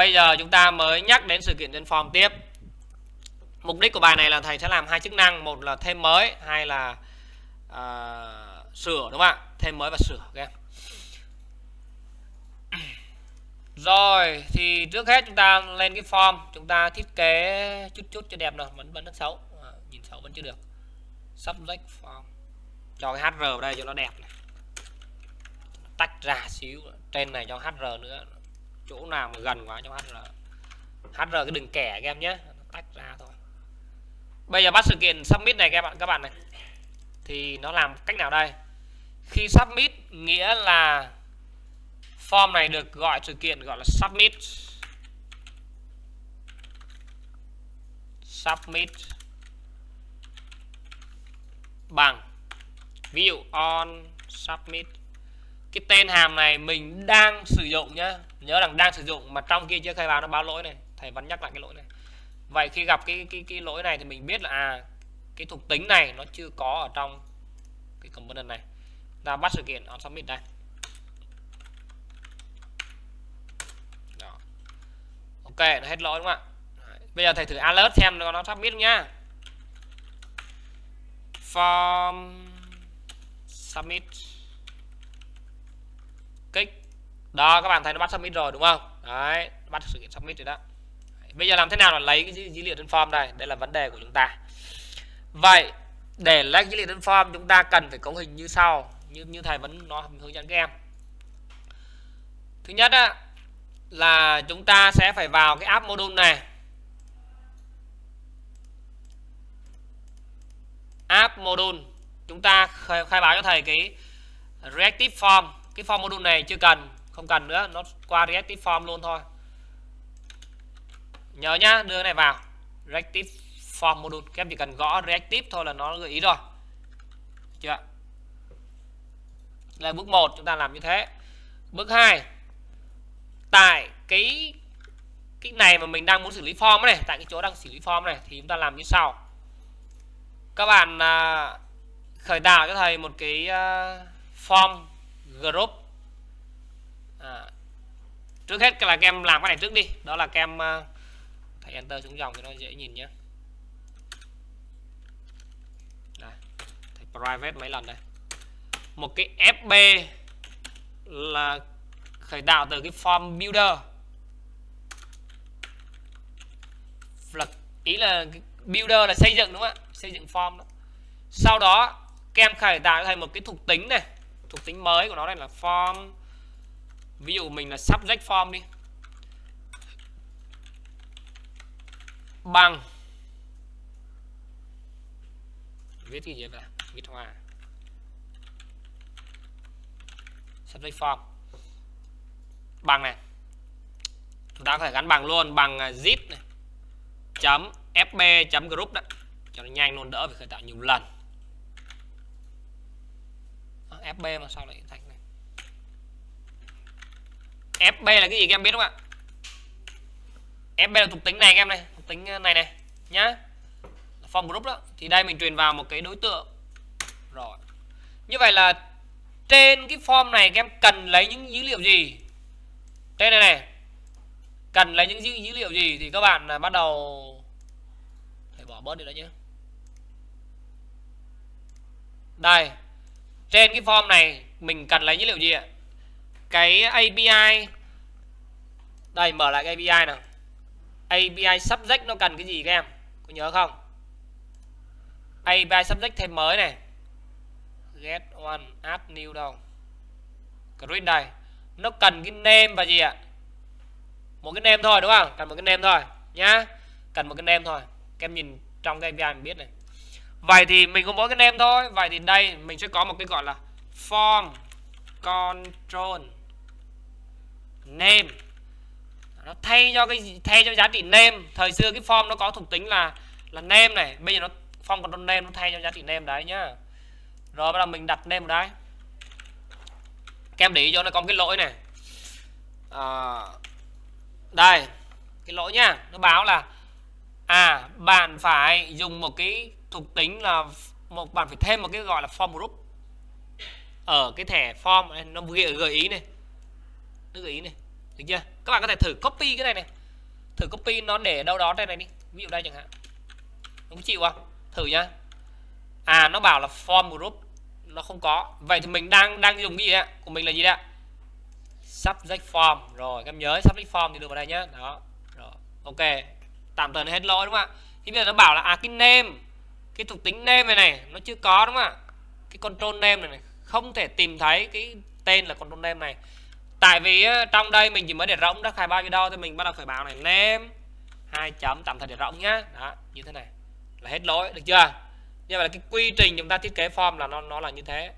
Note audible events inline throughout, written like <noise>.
bây giờ chúng ta mới nhắc đến sự kiện trên form tiếp. Mục đích của bài này là thầy sẽ làm hai chức năng một là thêm mới hai là uh, sửa đúng không ạ? Thêm mới và sửa okay. <clears throat> rồi thì trước hết chúng ta lên cái form chúng ta thiết kế chút chút cho đẹp rồi vẫn vẫn rất xấu. À, nhìn xấu vẫn chưa được. Subject form. Cho cái hr vào đây cho nó đẹp này. Tách ra xíu trên này cho hr nữa chỗ nào mà gần quá cho hr hr cái đừng kẻ các em nhé. Tách ra thôi. Bây giờ bắt sự kiện submit này các bạn các bạn này. Thì nó làm cách nào đây? Khi submit nghĩa là form này được gọi, sự kiện gọi là submit. Submit bằng ví dụ on submit. Cái tên hàm này mình đang sử dụng nhá nhớ rằng đang sử dụng, mà trong kia chưa khai báo, nó báo lỗi này. Thầy vẫn nhắc lại cái lỗi này. Vậy khi gặp cái cái cái lỗi này thì mình biết là à cái thuộc tính này nó chưa có ở trong cái component này. Ta bắt sự kiện, on submit đây. Đó. ok nó hết lỗi đúng không ạ? Bây giờ thầy thử alert xem nó nó submit nhá. Form submit đó các bạn thấy nó bắt submit rồi đúng không? Đấy bắt sự kiện submit rồi đó. Bây giờ làm thế nào là lấy cái dữ, liệu trên form đây? Đây là vấn đề của chúng ta. Vậy để lấy dữ liệu trên form chúng ta cần phải cấu hình như sau. Như như thầy vẫn nói hướng dẫn các em. Thứ nhất á, là chúng ta sẽ phải vào cái app module này. App module chúng ta khai, khai báo cho thầy cái reactive form. Cái form module này chưa cần không cần nữa nó qua reactive form luôn thôi. Nhớ nhá đưa cái này vào. Reactive form module. Các em chỉ cần gõ reactive thôi là nó gợi ý rồi. Chưa? Là bước 1 chúng ta làm như thế. Bước 2 tại cái cái này mà mình đang muốn xử lý form này tại cái chỗ đang xử lý form này thì chúng ta làm như sau. Các bạn à, khởi tạo cho thầy một cái uh, form group à, trước hết là các em làm cái này trước đi. Đó là các em uh, ờ, thầy enter xuống dòng cho nó dễ nhìn nhé đây, thầy private mấy lần đây. Một cái fb là khởi tạo từ cái form builder. Là ý là builder là xây dựng đúng không ạ? Xây dựng form đó. Sau đó các em khởi tạo thành một cái thuộc tính này. Thuộc tính mới của nó đây là form ví dụ mình là subject form đi. Bằng. Viết cái gì vậy viết hoa. Subject form. Bằng này. Chúng ta có thể gắn bằng luôn, bằng à, zip này. Chấm fb chấm group đó. Cho nó nhanh luôn, đỡ phải khởi tạo nhiều lần. Fb mà sao lại thành fb là cái gì các em biết không ạ? Fb là thuộc tính này các em này thuộc tính ờ, này này nhá. Form group đó. Thì đây mình truyền vào một cái đối tượng. Rồi. Như vậy là trên cái form này các em cần lấy những dữ liệu gì? Trên này này cần lấy những dữ, dữ liệu gì? Thì các bạn là bắt đầu phải bỏ bớt đi đó nhé đây. Trên cái form này mình cần lấy dữ liệu gì ạ? Cái API đây, mở lại cái API nào. API subject nó cần cái gì các em? Có nhớ không? API subject thêm mới này. Get one add new đâu grid đây. Nó cần cái name và gì ạ? Một cái name thôi, đúng không? Cần một cái name thôi, nhá. Cần một cái name thôi. Các em nhìn trong cái API mình biết này. Vậy thì mình có mỗi cái name thôi. Vậy thì đây, mình sẽ có một cái gọi là form control name. Nó thay cho cái thay cho giá trị name. Thời xưa cái form nó có thuộc tính là là name này. Bây giờ nó form control name nó thay cho giá trị name đấy nhá. Rồi bắt đầu mình đặt name vào đây. Các em để ý cho nó có một cái lỗi này. À, đây cái lỗi nhá. Nó báo là à bạn phải dùng một cái thuộc tính là một bạn phải thêm một cái gọi là form group ở cái thẻ form này, nó gợi, gợi ý này nó gợi ý này. Được chưa? Các bạn có thể thử copy cái này này. Thử copy nó để đâu đó đây này đi. Ví dụ đây chẳng hạn. Không? Chịu không? Thử nhá. À nó bảo là form group. Nó không có. Vậy thì mình đang đang dùng cái gì ạ? Của mình là gì đấy subject form. Rồi các em nhớ subject form thì đưa vào đây nhá. Đó. Rồi. Ok. Tạm thời nó hết lỗi đúng không ạ? Thì bây giờ nó bảo là à cái name cái thuộc tính name này này nó chưa có đúng không ạ? Cái control name này, này. Không thể tìm thấy cái tên là control name này tại vì trong đây mình chỉ mới để rỗng đã khai nhiêu đâu thì mình bắt đầu khởi báo này. Name hai chấm tạm thời để rỗng nhá. Đó như thế này. Là hết lỗi được chưa? Như vậy là cái quy trình chúng ta thiết kế form là nó nó là như thế.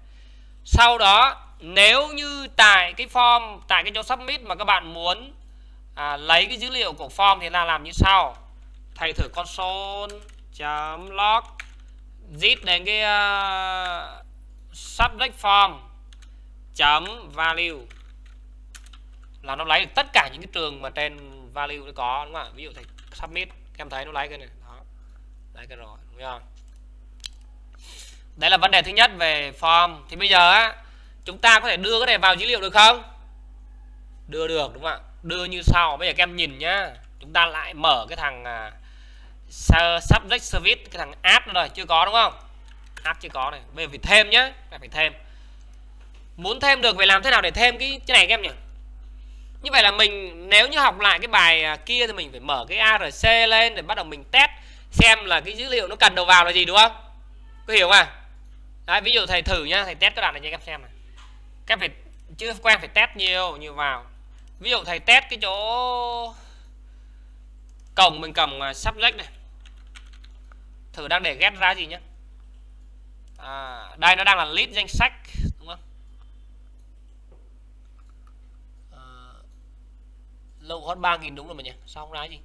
Sau đó nếu như tại cái form tại cái chỗ submit mà các bạn muốn à, lấy cái dữ liệu của form thì là làm như sau. Thầy thử console chấm log zip đến cái uh, subject form chấm value là nó lấy được tất cả những cái trường mà trên value nó có đúng không ạ? Ví dụ thầy submit em thấy nó lấy cái này. Đó. Lấy cái rồi đúng không? Đấy là vấn đề thứ nhất về form. Thì bây giờ á chúng ta có thể đưa cái này vào dữ liệu được không? Đưa được đúng không ạ? Đưa như sau. Bây giờ các em nhìn nhá. Chúng ta lại mở cái thằng uh, subject service cái thằng add rồi chưa có đúng không? Add chưa có này. Bây giờ phải thêm nhá. Phải thêm. Muốn thêm được phải làm thế nào để thêm cái cái này các em nhỉ? Như vậy là mình nếu như học lại cái bài à, kia thì mình phải mở cái ARC lên để bắt đầu mình test xem là cái dữ liệu nó cần đầu vào là gì đúng không? Có hiểu không à Đấy, ví dụ thầy thử nhá thầy test cái đoạn này cho các em xem này. Các em phải chưa quen phải test nhiều nhiều vào. Ví dụ thầy test cái chỗ cổng mình cầm à, subject này. Thử đang để ghét ra gì nhá. À, đây nó đang là list danh sách đúng không à, lâu hot 3.000 đúng rồi mà nhỉ. Sao không ra gì?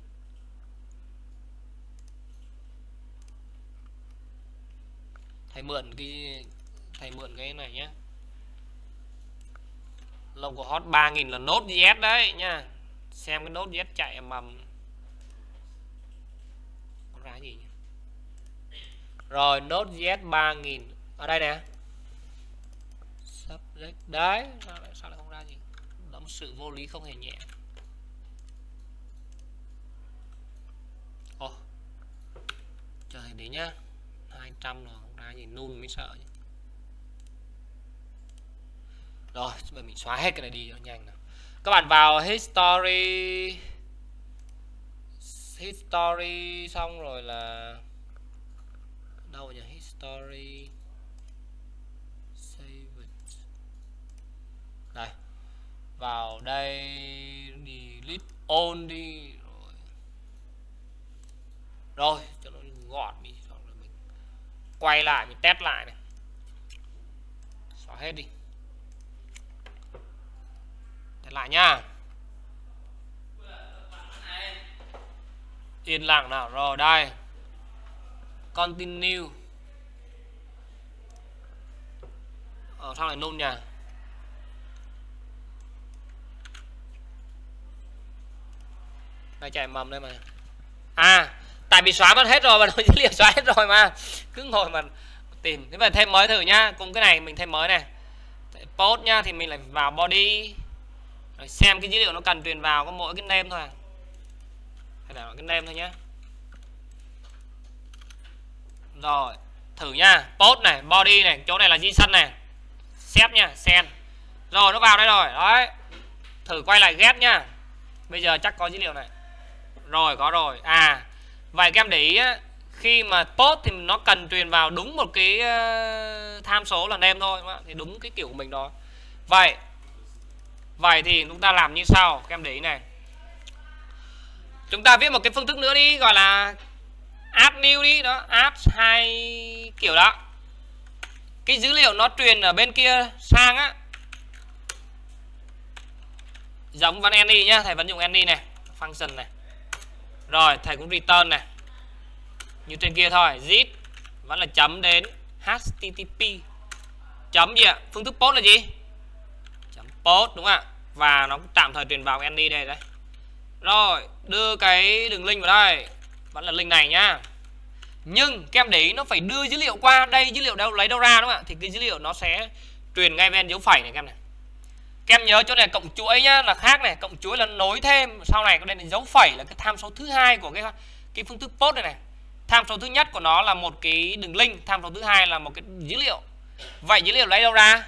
Thầy mượn cái thầy mượn cái này nhé lồng của hot 3000 là nốt JS đấy nha xem cái nốt JS chạy mầm có ra gì nhỉ? rồi nốt JS 3000 ở đây nè. Subject đấy. Sao lại, sao lại không ra gì? Đóng sự vô lý không hề nhẹ ồ oh. chờ thầy đi nhá. 200 rồi không ra gì nôn mới sợ chứ. rồi, bây mình xóa hết cái này đi cho nhanh nào. Các bạn vào history history xong rồi là đâu nhỉ? History save it đây, vào đây delete all đi, rồi. Rồi, cho nó gọn đi quay lại, mình test lại này. Xóa hết đi. Test lại nha. Yên lặng nào, Rồi, đây. Continue. Ở thằng này nôn nha. Đây chạy mầm đây mà À Tại vì xóa mất hết rồi mà dữ liệu xóa hết rồi mà. Cứ ngồi mà tìm. Thế vậy thêm mới thử nhá Cùng cái này mình thêm mới này. Post nhá Thì mình lại vào body. Rồi xem cái dữ liệu nó cần truyền vào có mỗi cái name thôi à. Hay là cái name thôi nhá, rồi thử nhá, post này body này chỗ này là di sân này. Xếp nha sen. Rồi nó vào đây rồi. Đấy. Thử quay lại ghép nhá. Bây giờ chắc có dữ liệu này. Rồi có rồi. À vậy các em để ý á, khi mà post thì nó cần truyền vào đúng một cái ờ, tham số là name thôi thì đúng cái kiểu của mình đó. Vậy Vậy thì chúng ta làm như sau Các em để ý này. Chúng ta viết một cái phương thức nữa đi Gọi là add new đi đó Add hai kiểu đó. Cái dữ liệu nó truyền ở bên kia sang á. Giống văn any nhá Thầy vẫn dùng any này Function này. Rồi, thầy cũng return này. Như trên kia thôi, Zip, Vẫn là chấm đến HTTP Chấm gì ạ? Phương thức post là gì? Chấm post, đúng không ạ? Và nó tạm thời truyền vào Andy đây đấy. Rồi, đưa cái đường link vào đây. Vẫn là link này nhá. Nhưng các em để ý nó phải đưa dữ liệu qua. Đây, dữ liệu đâu, lấy đâu ra, đúng không ạ? Thì cái dữ liệu nó sẽ truyền ngay ven dấu phẩy này các em này kem nhớ chỗ này, cộng chuỗi nhá, là khác này, cộng chuỗi là nối thêm. Sau này có đây là dấu phẩy là cái tham số thứ hai của cái cái phương thức post này này. Tham số thứ nhất của nó là một cái đường link, tham số thứ hai là một cái dữ liệu. Vậy dữ liệu lấy đâu ra?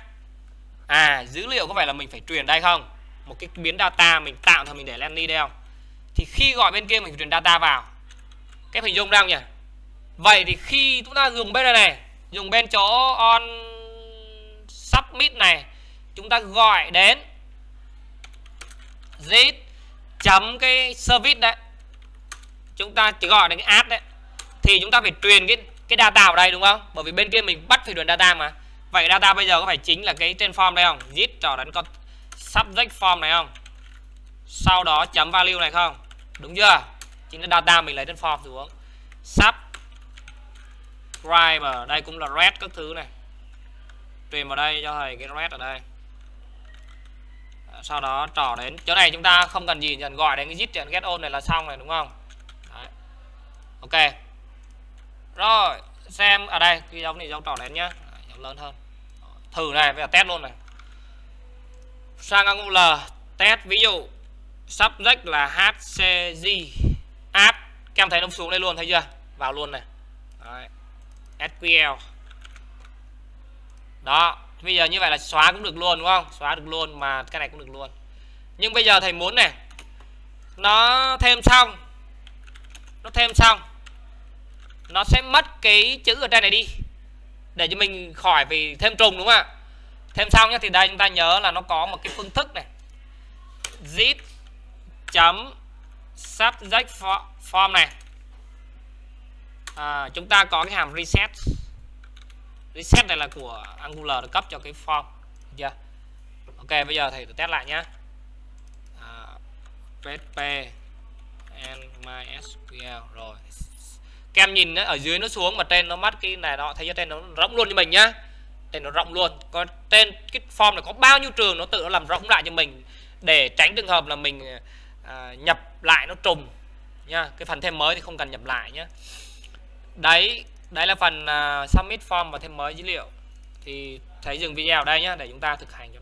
À dữ liệu có phải là mình phải truyền đây không? Một cái biến data mình tạo thôi, mình để lên đi đây không? Thì khi gọi bên kia, mình phải truyền data vào. Cái hình dung ra không nhỉ? Vậy thì khi chúng ta dùng bên này này, dùng bên chỗ on submit này chúng ta gọi đến zip chấm cái service đấy. Chúng ta chỉ gọi đến cái app đấy. Thì chúng ta phải truyền cái cái data vào đây đúng không? Bởi vì bên kia mình bắt phải truyền data mà. Vậy data bây giờ có phải chính là cái trên form đây không? Zip trò đánh con subject form này không? Sau đó chấm value này không? Đúng chưa? Chính là data mình lấy trên form xuống. Subscriber, đây cũng là red các thứ này. Truyền vào đây cho thầy cái red ở đây sau đó trò đến, chỗ này chúng ta không cần gì nhận gọi đến cái git get on này là xong này đúng không? Đấy. ok. Rồi, xem ở đây cái dấu này, dấu trỏ đến nhá. Dấu lớn hơn. Thử này, bây giờ test luôn này. Sang L, test ví dụ subject là hcg add kem thấy nó xuống đây luôn, thấy chưa? Vào luôn này. Đấy. SQL đó bây giờ như vậy là xóa cũng được luôn đúng không? Xóa được luôn mà cái này cũng được luôn. Nhưng bây giờ thầy muốn này nó thêm xong nó thêm xong nó sẽ mất cái chữ ở đây này đi để cho mình khỏi vì thêm trùng đúng không ạ? Thêm xong nhé thì đây chúng ta nhớ là nó có một cái phương thức này. Zip chấm subject form này. À, chúng ta có cái hàm reset reset này là của Angular cấp cho cái form. Chưa? Ok bây giờ thầy test lại nhá. À, php and mysql. Rồi. Kem nhìn ở dưới nó xuống mà trên nó mất cái này đó thấy trên nó rộng luôn cho mình nhá. Tên nó rộng luôn. Có tên cái form này có bao nhiêu trường nó tự nó làm rộng lại cho mình để tránh trường hợp là mình à, nhập lại nó trùng nha cái phần thêm mới thì không cần nhập lại nhé đấy đây là phần à, uh, submit form và thêm mới dữ liệu. Thì thấy dừng video ở đây nhé để chúng ta thực hành cho